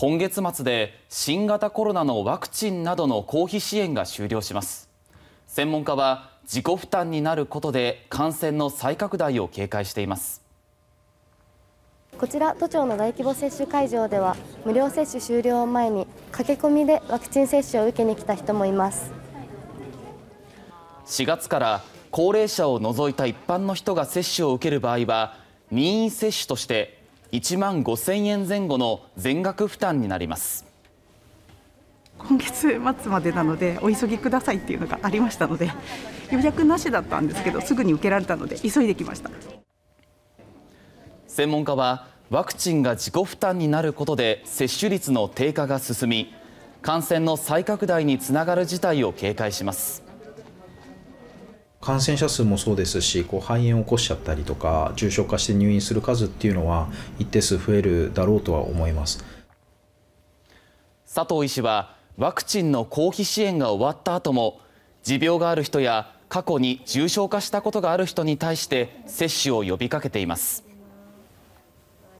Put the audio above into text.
今月末で新型コロナのワクチンなどの公費支援が終了します。専門家は自己負担になることで感染の再拡大を警戒しています。こちら都庁の大規模接種会場では無料接種終了を前に駆け込みでワクチン接種を受けに来た人もいます。4月から高齢者を除いた一般の人が接種を受ける場合は任意接種として1万5000円前後の全額負担になります。今月末までなのでお急ぎくださいっていうのがありましたので予約なしだったんですけどすぐに受けられたので急いできました。専門家はワクチンが自己負担になることで接種率の低下が進み感染の再拡大につながる事態を警戒します感染者数もそうですしこう肺炎を起こしちゃったりとか重症化して入院する数っていうのは一定数増えるだろうとは思います。佐藤医師はワクチンの公費支援が終わった後も持病がある人や過去に重症化したことがある人に対して接種を呼びかけています。